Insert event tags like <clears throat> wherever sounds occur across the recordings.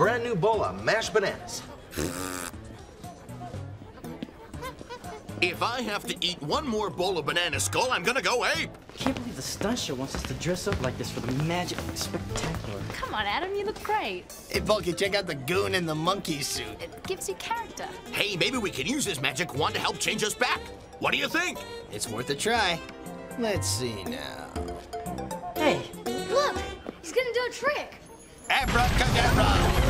brand new bowl of mashed bananas. If I have to eat one more bowl of banana skull, I'm gonna go ape. Can't believe the stunt show wants us to dress up like this for the magic spectacular. Come on, Adam, you look great. Hey, Bulky, check out the goon in the monkey suit. It gives you character. Hey, maybe we can use this magic wand to help change us back. What do you think? It's worth a try. Let's see now. Hey, Look, he's gonna do a trick. Abracadabra!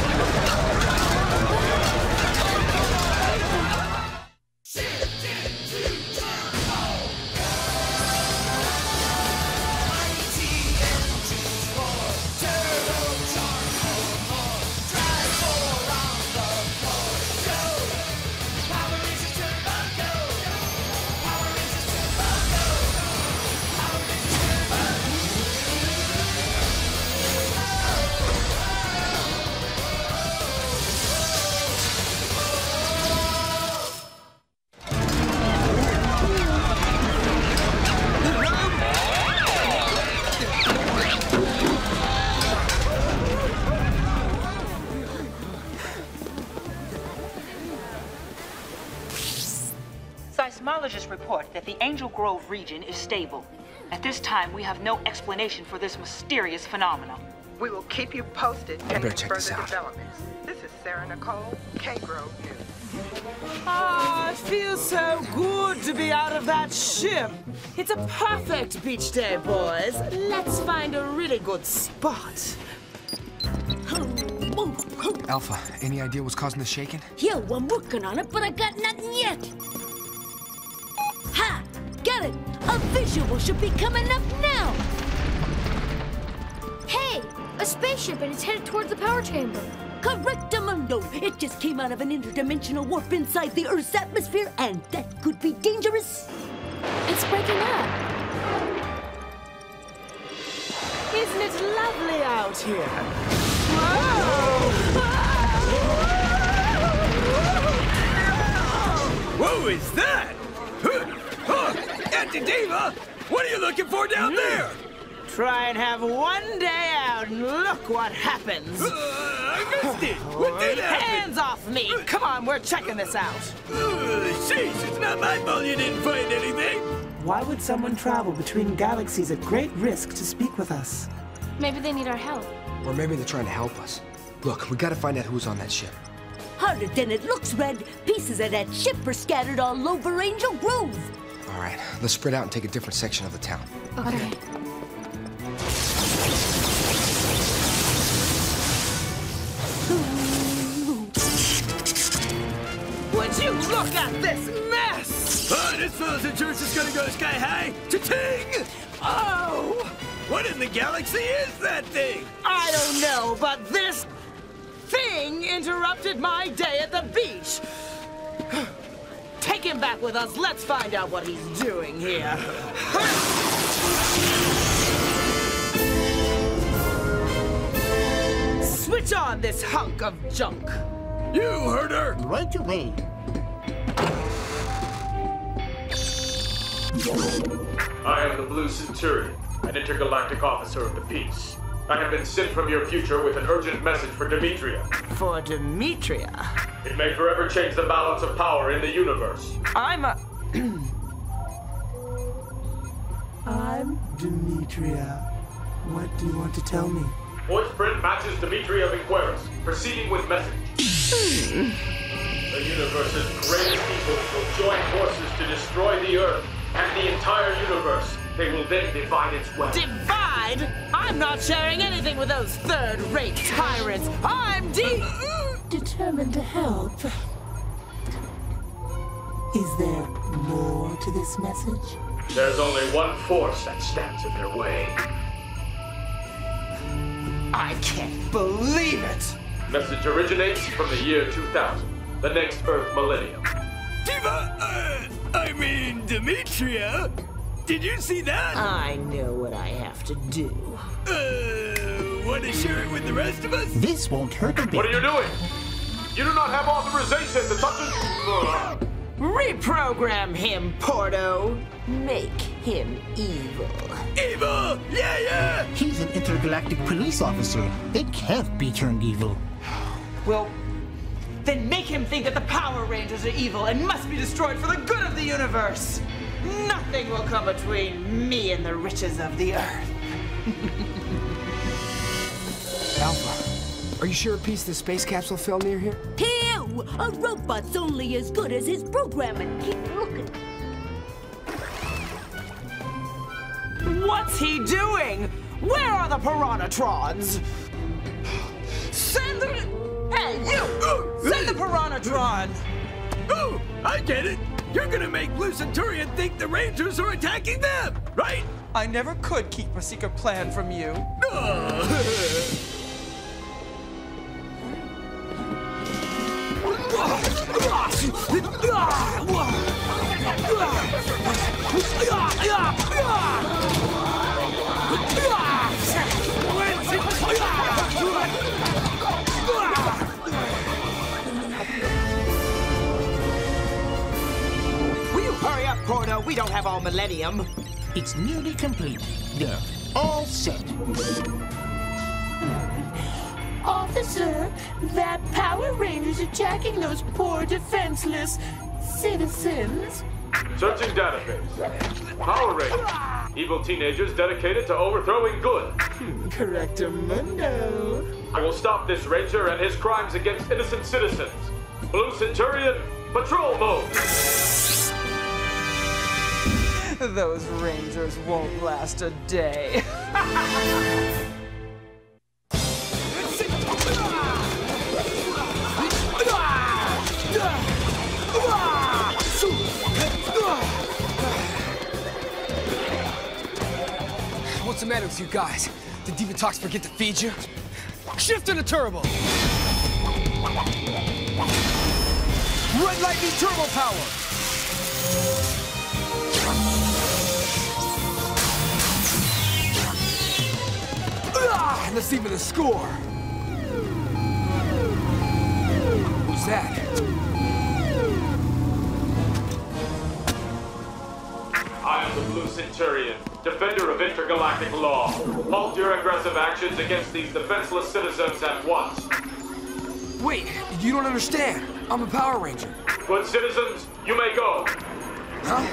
Angel Grove region is stable. At this time, we have no explanation for this mysterious phenomenon. We will keep you posted better pending check further this out. developments. This is Sarah Nicole, K Grove News. Ah, it feels so good to be out of that ship. It's a perfect beach day, boys. Let's find a really good spot. Alpha, any idea what's causing the shaking? Yo, I'm working on it, but I got nothing yet. Got it! A visual should be coming up now! Hey! A spaceship and it's headed towards the power chamber. Correctamundo! It just came out of an interdimensional warp inside the Earth's atmosphere, and that could be dangerous. It's breaking up. Isn't it lovely out here? Whoa, is that? Huh, huh, Diva, what are you looking for down there? Try and have one day out, and look what happens. Uh, I missed it. What did happen? Hands off me! Come on, we're checking this out. Uh, sheesh, it's not my fault you didn't find anything. Why would someone travel between galaxies at great risk to speak with us? Maybe they need our help. Or maybe they're trying to help us. Look, we gotta find out who's on that ship. Harder than it looks, Red. Pieces of that ship are scattered all over Angel Grove. All right, let's spread out and take a different section of the town. Okay. Would you look at this mess? Oh, this fellow's insurance is gonna go sky high. Cha-ching! Oh! What in the galaxy is that thing? I don't know, but this thing interrupted my day at the beach. Take him back with us. Let's find out what he's doing here. Switch on this hunk of junk. You heard her. Right away. I am the Blue Senturion, an intergalactic officer of the peace. I have been sent from your future with an urgent message for Dimitria. For Dimitria. It may forever change the balance of power in the universe. I'm a. <clears throat> I'm Dimitria. What do you want to tell me? Voice print matches Dimitria of Inquiris, proceeding with message. <clears throat> the universe's greatest people will join forces to destroy the Earth and the entire universe. They will then divide its wealth. Divide? I'm not sharing anything with those third rate tyrants. I'm de. <clears throat> Determined to help. Is there more to this message? There's only one force that stands in their way. I can't believe it! Message originates from the year 2000, the next Earth millennium. Diva, uh, I mean, Dimitria. Did you see that? I know what I have to do. Uh, want to share it with the rest of us? This won't hurt a bit. What are you doing? You do not have authorization to touch it. Reprogram him, Porto. Make him evil. Evil! Yeah, yeah! He's an intergalactic police officer. They can't be turned evil. Well, then make him think that the Power Rangers are evil and must be destroyed for the good of the universe. Nothing will come between me and the riches of the earth. <laughs> Alpha, are you sure a piece of the space capsule fell near here? Ew! A robot's only as good as his programming. Keep looking. What's he doing? Where are the Piranhatrons? Send them. Hey, you! Send the Piranhatron! Oh, I get it. You're gonna make Blue Senturion think the Rangers are attacking them, right? I never could keep a secret plan from you. <laughs> <laughs> <laughs> We don't have all millennium. It's nearly complete. There. All set. Officer, that Power Ranger's attacking those poor defenseless citizens. Searching database. Power Rangers. Evil teenagers dedicated to overthrowing good. Correctamundo. I will stop this ranger and his crimes against innocent citizens. Blue Senturion, patrol mode. Those Rangers won't last a day. What's the matter with you guys? Did Divatox forget to feed you? Shift into turbo! Red Lightning Turbo Power! And let's even the score. Who's that? I am the Blue Senturion, defender of intergalactic law. Halt your aggressive actions against these defenseless citizens at once. Wait, you don't understand. I'm a Power Ranger. Good citizens, you may go. Huh?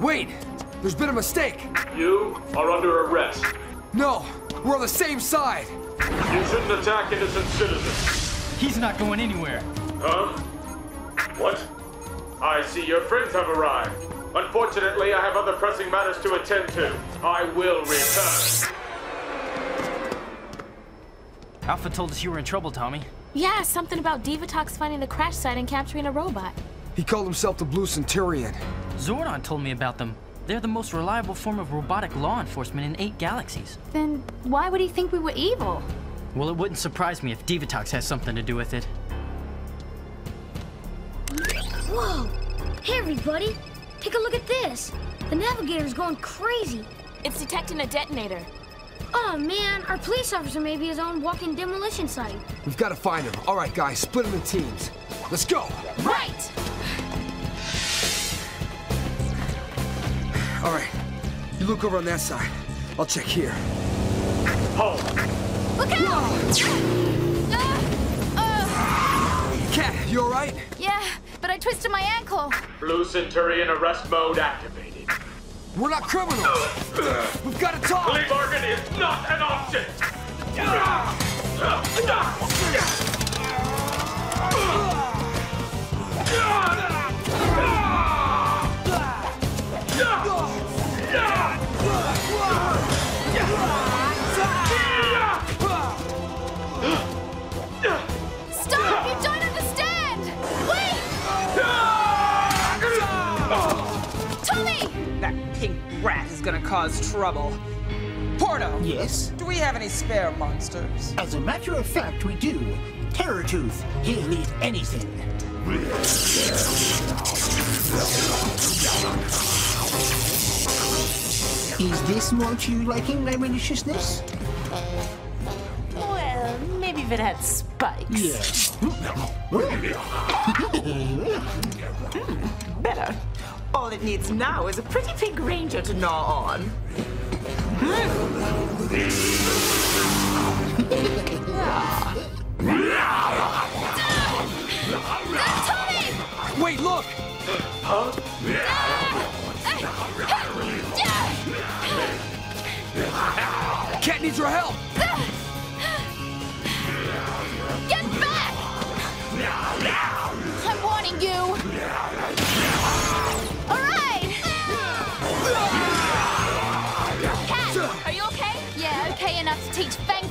Wait, there's been a mistake. You are under arrest. No, we're on the same side. You shouldn't attack innocent citizens. He's not going anywhere. Huh? What? I see your friends have arrived. Unfortunately, I have other pressing matters to attend to. I will return. Alpha told us you were in trouble, Tommy. Yeah, something about Divatox finding the crash site and capturing a robot. He called himself the Blue Senturion. Zordon told me about them. They're the most reliable form of robotic law enforcement in eight galaxies. Then why would he think we were evil? Well, it wouldn't surprise me if Divatox has something to do with it. Whoa! Hey, everybody! Take a look at this. The navigator's going crazy. It's detecting a detonator. Oh man, our police officer may be his own walking demolition site. We've got to find him. All right, guys, split him in teams. Let's go. Right! All right, you look over on that side. I'll check here. Halt! Look out! Uh, Cat, you all right? yeah, but I twisted my ankle. Blue Senturion arrest mode activated. We're not criminals. We've got to talk. Plea bargain is not an option. Stop! Rat is gonna cause trouble. Porto! Yes? Do we have any spare monsters? As a matter of fact, we do. Terror Tooth. He'll eat anything. Is this more to your liking, my maliciousness? Well, maybe if it had spikes. <laughs> Hmm, better. All it needs now is a pretty pink ranger to gnaw on. Wait, look! Cat needs your help!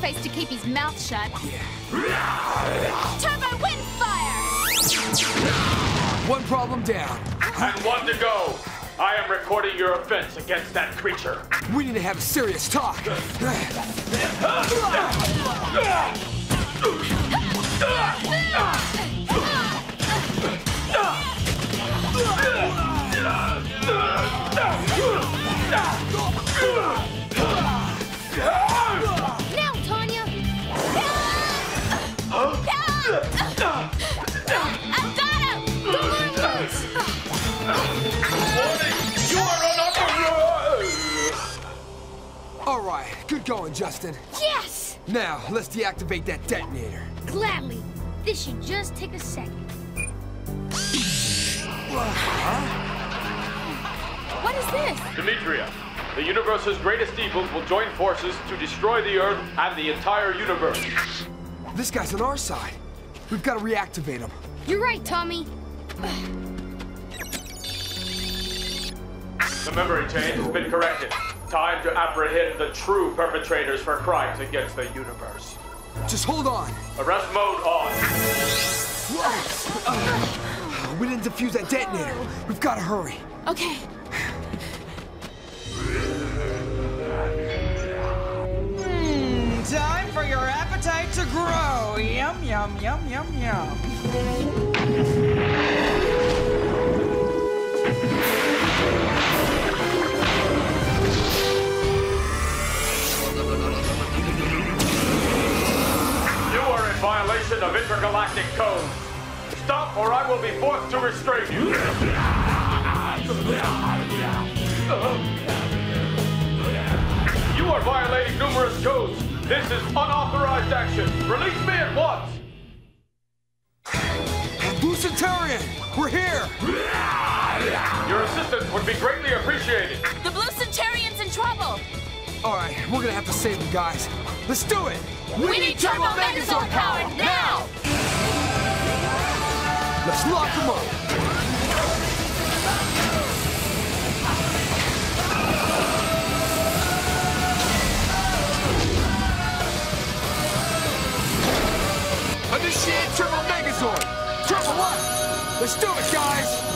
Teach Fangface to keep his mouth shut. Turbo Windfire! One problem down. And one to go. I am recording your offense against that creature. We need to have a serious talk. <laughs> <laughs> right, going, Justin. Yes! Now, let's deactivate that detonator. Gladly. This should just take a second. What is this? Dimitria, the universe's greatest evils will join forces to destroy the Earth and the entire universe. This guy's on our side. We've got to reactivate him. You're right, Tommy. The memory chain has been corrected. Time to apprehend the true perpetrators for crimes against the universe. Just hold on. Arrest mode on. Uh, <sighs> we didn't defuse that detonator. We've got to hurry. Okay. Hmm, time for your appetite to grow. Yum, yum, yum, yum, yum. Or I will be forced to restrain you. You are violating numerous codes. This is unauthorized action. Release me at once. Blue Lucentarian, we're here. Your assistance would be greatly appreciated. The Blue Senturion's in trouble. All right, we're gonna have to save him, guys. Let's do it. We need Turbo Megazord power now! Let's lock him up. Initiate Turbo Megazord. Turbo what? Let's do it, guys.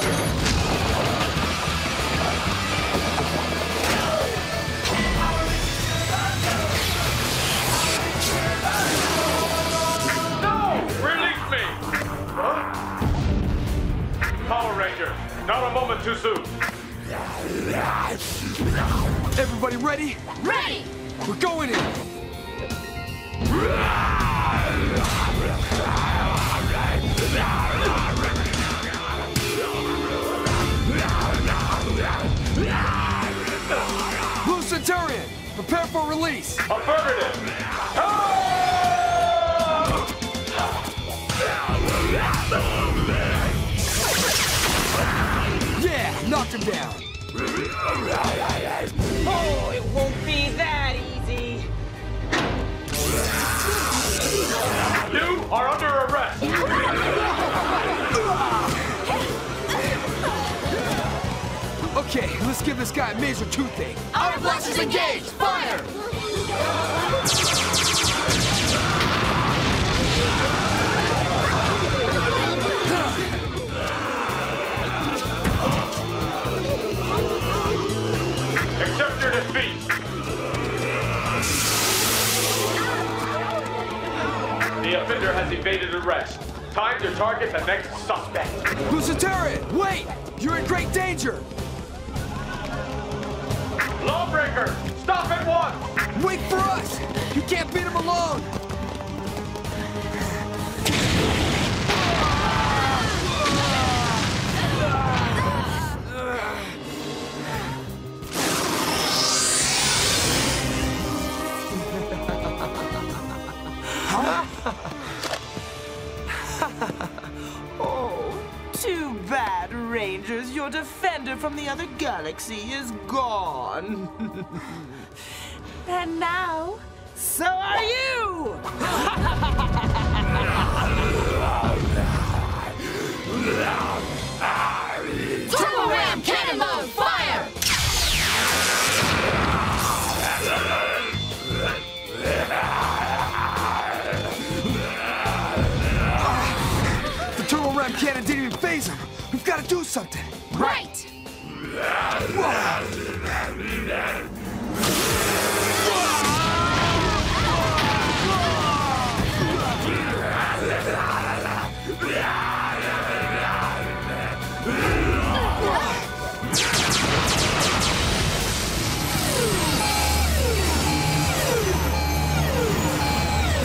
Not a moment too soon. Everybody ready? Ready! We're going in. Blue Senturion, prepare for release. Affirmative. Yeah, knocked him down. Oh, it won't be that easy. You are under arrest. Okay, let's give this guy a major toothache. Our blasters engaged! Fire! The offender has evaded arrest. Time to target the next suspect. Blue Senturion, wait! You're in great danger. Lawbreaker, stop at once! Wait for us! You can't beat him alone! Rangers. Your defender from the other galaxy is gone. <laughs> and now, so are you! <laughs> something. Right!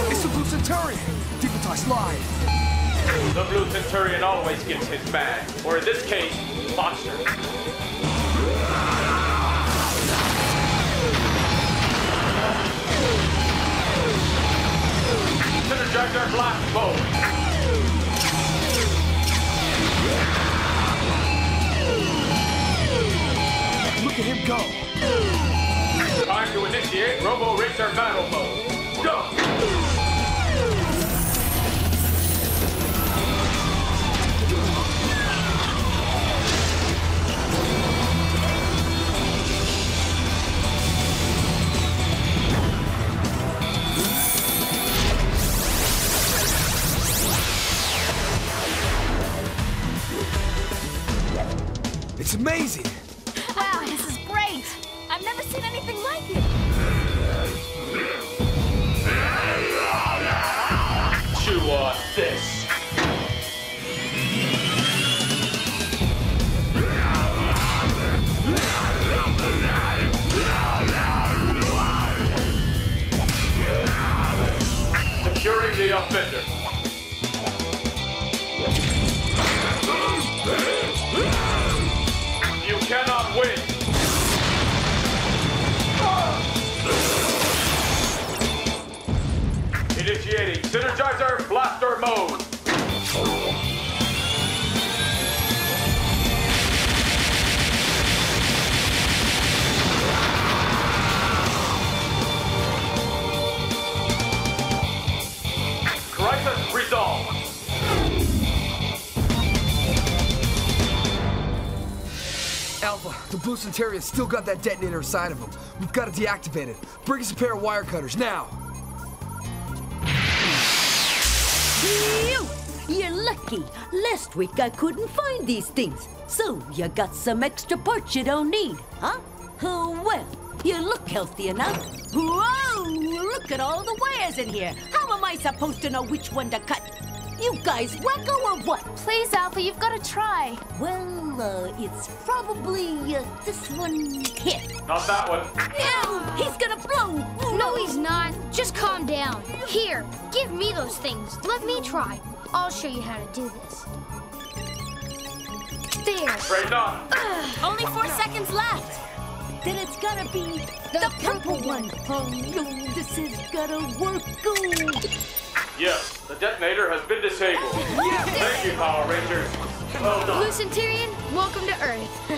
It's the Blue Senturion. Deepatalk's live. The Blue Senturion always gets his bag, or in this case, monster. Synergizer blast mode. Look at him go. Time to initiate Robo Racer battle mode. Go! Synergizer Blaster Mode. Crisis resolved. Alpha, the Blue Senturion's still got that detonator inside of him. We've got to deactivate it. Bring us a pair of wire cutters now. Phew! You're lucky. Last week I couldn't find these things. So you got some extra parts you don't need, huh? Oh, well, you look healthy enough. Whoa! Look at all the wires in here. How am I supposed to know which one to cut? You guys wacko or what? Please, Alpha, you've got to try. Well, uh, it's probably uh, this one here. Not that one. Ew, he's gonna blow. No, he's not. Just calm down. Here, give me those things. Let me try. I'll show you how to do this. There. Afraid not. Only four seconds left. Then it's gotta be the, purple one. Oh no, this is gonna work. Oh. Yes, the detonator has been disabled. Thank you, Power Rangers. Well done. Blue Senturion, welcome to Earth.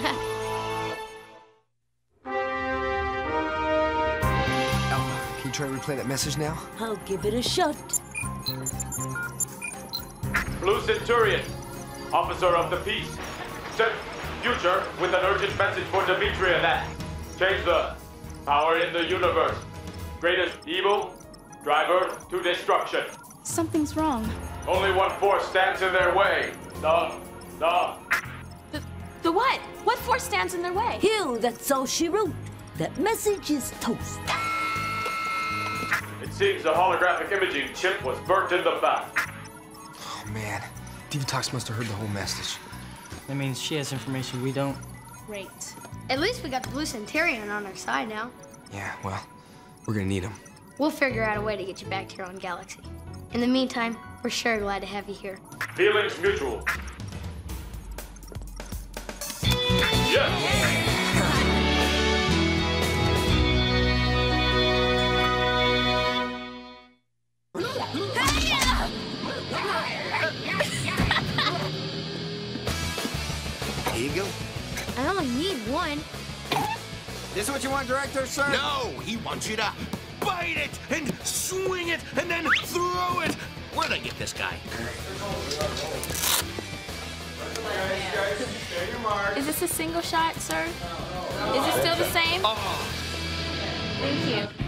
Alpha, <laughs> um, can you try to replay that message now? I'll give it a shot. Blue Senturion, officer of the peace. Sent future with an urgent message for Dimitria that change the power in the universe. Greatest evil, driver to destruction. Something's wrong. Only one force stands in their way. The, the, The, the what? What force stands in their way? Ew, that's all she wrote. That message is toast. it seems the holographic imaging chip was burnt in the back. Oh, man. Divatox must have heard the whole message. That means she has information we don't. Great. At least we got the Blue Senturion on our side now. Yeah, well, we're gonna need him. We'll figure out a way to get you back to your own galaxy. In the meantime, we're sure glad to have you here. Feelings mutual. Yes! Here you go. I only need one. This is what you want, Director, sir? No, he wants you to bite it and swing it and then throw it. Where'd I get this guy? Is this a single shot, sir? Is it still the same? Oh. Thank you.